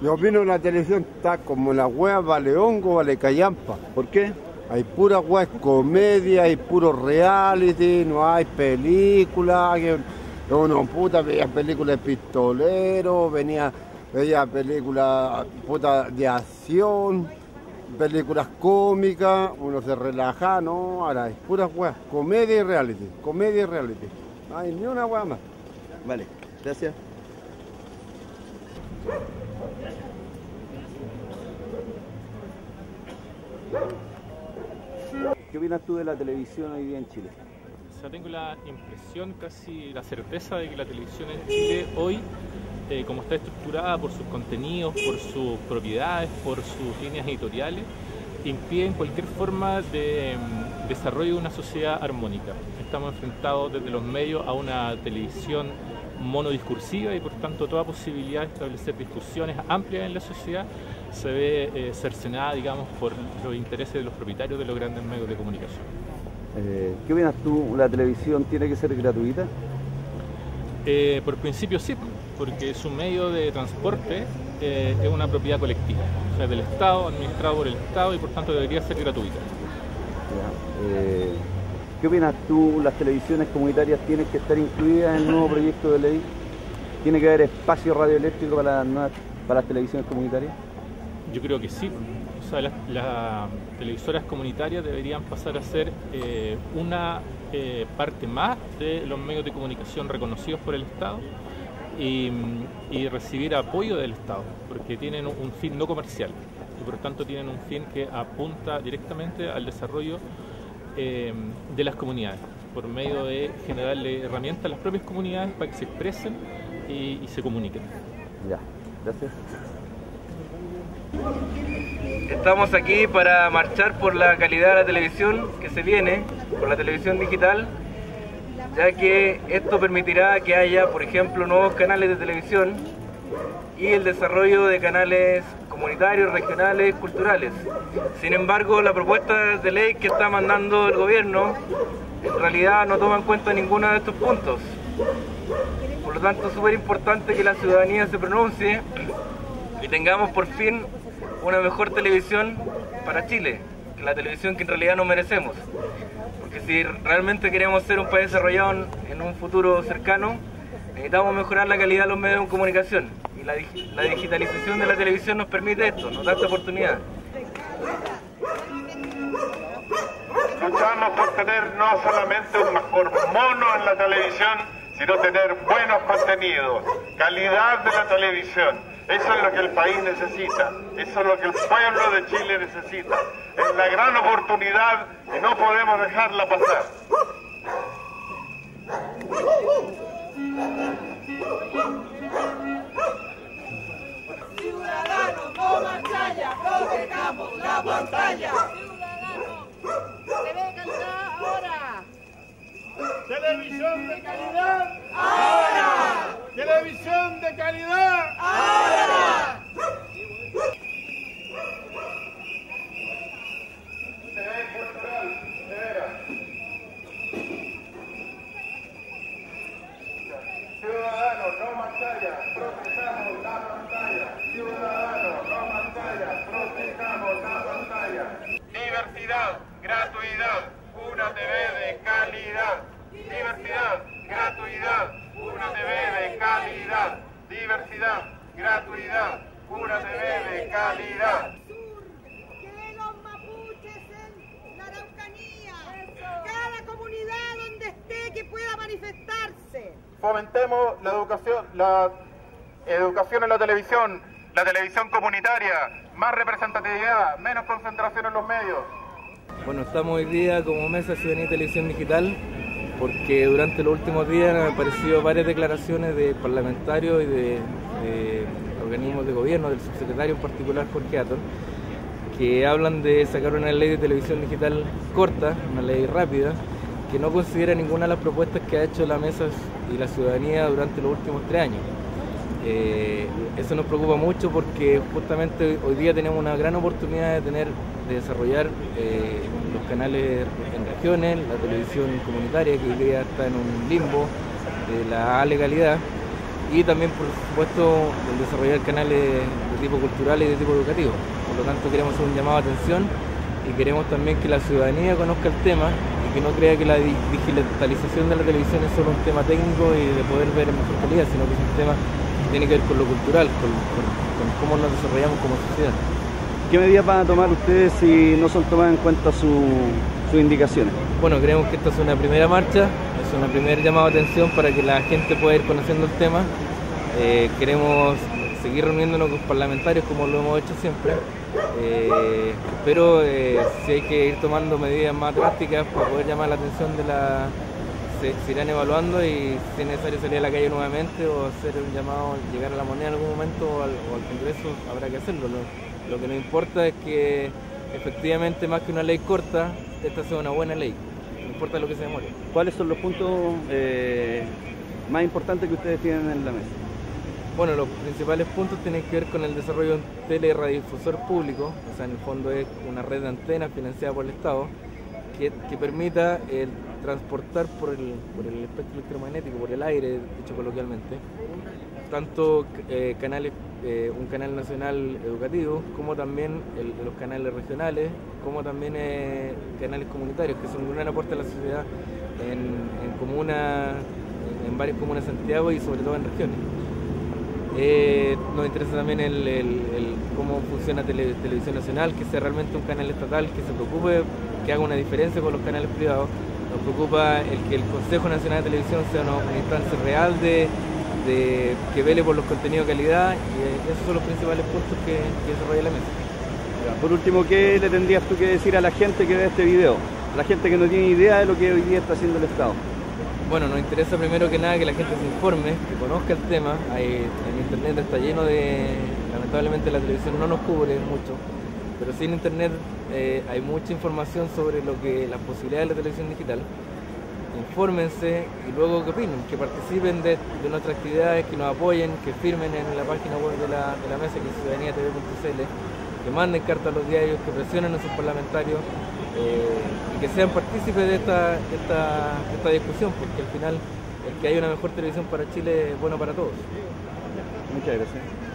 Yo opino la televisión está como la hueá vale hongo, vale callampa. ¿Por qué? Hay pura hueá comedia, hay puro reality, no hay película. Uno puta veía películas de pistolero, venía, veía películas puta de acción, películas cómicas, uno se relaja, no, ahora hay pura hueá, comedia y reality, comedia y reality. No hay ni una hueá más. Vale, gracias. ¿Qué opinas tú de la televisión hoy día en Chile? O sea, tengo la impresión, casi la certeza de que la televisión en Chile hoy, eh, como está estructurada por sus contenidos, por sus propiedades, por sus líneas editoriales, impiden cualquier forma de mm, desarrollo de una sociedad armónica. Estamos enfrentados desde los medios a una televisión monodiscursiva y por tanto toda posibilidad de establecer discusiones amplias en la sociedad se ve eh, cercenada, digamos, por los intereses de los propietarios de los grandes medios de comunicación. Eh, ¿Qué opinas tú? ¿La televisión tiene que ser gratuita? Eh, por principio sí, porque es un medio de transporte, eh, es una propiedad colectiva, o sea, del Estado, administrado por el Estado y por tanto debería ser gratuita. Ya, eh, ¿Qué opinas tú? ¿Las televisiones comunitarias tienen que estar incluidas en el nuevo proyecto de ley? ¿Tiene que haber espacio radioeléctrico para las, nuevas- para las televisiones comunitarias? Yo creo que sí. O sea, las, las televisoras comunitarias deberían pasar a ser eh, una parte más de los medios de comunicación reconocidos por el Estado y, y recibir apoyo del Estado, porque tienen un, fin no comercial y por lo tanto tienen un fin que apunta directamente al desarrollo eh, de las comunidades, por medio de generarle herramientas a las propias comunidades para que se expresen y- y se comuniquen. Ya, gracias. Estamos aquí para marchar por la calidad de la televisión que se viene, por la televisión digital, ya que esto permitirá que haya, por ejemplo, nuevos canales de televisión y el desarrollo de canales comunitarios, regionales, culturales. Sin embargo, la propuesta de ley que está mandando el gobierno en realidad no toma en cuenta ninguno de estos puntos. Por lo tanto, es súper importante que la ciudadanía se pronuncie y tengamos por fin una mejor televisión para Chile, que la televisión que en realidad no merecemos. Porque si realmente queremos ser un país desarrollado en, un futuro cercano, necesitamos mejorar la calidad de los medios de comunicación. Y la, la digitalización de la televisión nos permite esto, nos da esta oportunidad. Luchamos por tener no solamente un mejor mono en la televisión, sino tener buenos contenidos, calidad de la televisión. Eso es lo que el país necesita, eso es lo que el pueblo de Chile necesita. Es la gran oportunidad y no podemos dejarla pasar. Ciudadanos, no pantalla, protejamos la pantalla. ¡TV calidad ahora! Televisión de calidad, Ahora, televisión de calidad. ahora. Ciudadanos, no pantalla, protejamos la pantalla. Ciudadanos, no pantalla, protejamos la pantalla. Diversidad, gratuidad, una TV de calidad. Diversidad, gratuidad, una TV de calidad. Diversidad, una TV de calidad. que los mapuches en la Araucanía, cada comunidad donde esté que pueda manifestarse. Fomentemos la educación, la educación en la televisión, la televisión comunitaria, más representatividad, menos concentración en los medios. Bueno, estamos hoy día como Mesa Ciudadanía y Televisión Digital porque durante los últimos días han aparecido varias declaraciones de parlamentarios y de, de organismos de gobierno, del subsecretario en particular Jorge Aton, que hablan de sacar una ley de televisión digital corta, una ley rápida, que no considera ninguna de las propuestas que ha hecho la Mesa y la ciudadanía durante los últimos tres años. Eh, eso nos preocupa mucho porque justamente hoy día tenemos una gran oportunidad de tener, de desarrollar eh, los canales en regiones, la televisión comunitaria que hoy día está en un limbo de la legalidad y también por supuesto el desarrollar canales de tipo cultural y de tipo educativo. Por lo tanto queremos hacer un llamado de atención y queremos también que la ciudadanía conozca el tema y que no crea que la digitalización de la televisión es solo un tema técnico y de poder ver en mejor calidad, sino que es un tema tiene que ver con lo cultural, con, cómo nos desarrollamos como sociedad. ¿Qué medidas van a tomar ustedes si no son tomadas en cuenta sus indicaciones? Bueno, creemos que esta es una primera marcha, es una primera llamada de atención para que la gente pueda ir conociendo el tema. Eh, queremos seguir reuniéndonos con parlamentarios como lo hemos hecho siempre, eh, pero eh, si hay que ir tomando medidas más drásticas para poder llamar la atención de la se, irán evaluando y si es necesario salir a la calle nuevamente o hacer un llamado, llegar a la moneda en algún momento o al, Congreso, habrá que hacerlo. Lo, que nos importa es que efectivamente, más que una ley corta, esta sea una buena ley. No importa lo que se demore. ¿Cuáles son los puntos eh, más importantes que ustedes tienen en la mesa? Bueno, los principales puntos tienen que ver con el desarrollo de un teleradiodifusor público, o sea, en el fondo es una red de antenas financiada por el Estado, que, que permita transportar por el, por el espectro electromagnético, por el aire, dicho coloquialmente, tanto eh, canales, eh, un canal nacional educativo, como también los canales regionales, como también eh, canales comunitarios, que son un gran aporte a la sociedad en, comunas, en varias comunas de Santiago y sobre todo en regiones. nos interesa también el, cómo funciona Televisión Nacional, que sea realmente un canal estatal que se preocupe, que haga una diferencia con los canales privados nos preocupa el que el Consejo Nacional de Televisión sea una, instancia real de, que vele por los contenidos de calidad y eh, esos son los principales puntos que, que desarrolla la mesa. Por último, ¿qué le tendrías tú que decir a la gente que ve este video? A la gente que no tiene idea de lo que hoy día está haciendo el Estado. Bueno, nos interesa primero que nada que la gente se informe, que conozca el tema. Hay, en internet está lleno de. Lamentablemente la televisión no nos cubre mucho pero sin internet eh, hay mucha información sobre lo que las posibilidades de la televisión digital. Infórmense y luego que opinen, que participen de, nuestras actividades, que nos apoyen, que firmen en la página web de la, mesa, que es ciudadaniatv.cl, que manden cartas a los diarios, que presionen a sus parlamentarios eh, y que sean partícipes de esta, esta discusión, porque al final el que haya una mejor televisión para Chile es bueno para todos. Muchas gracias.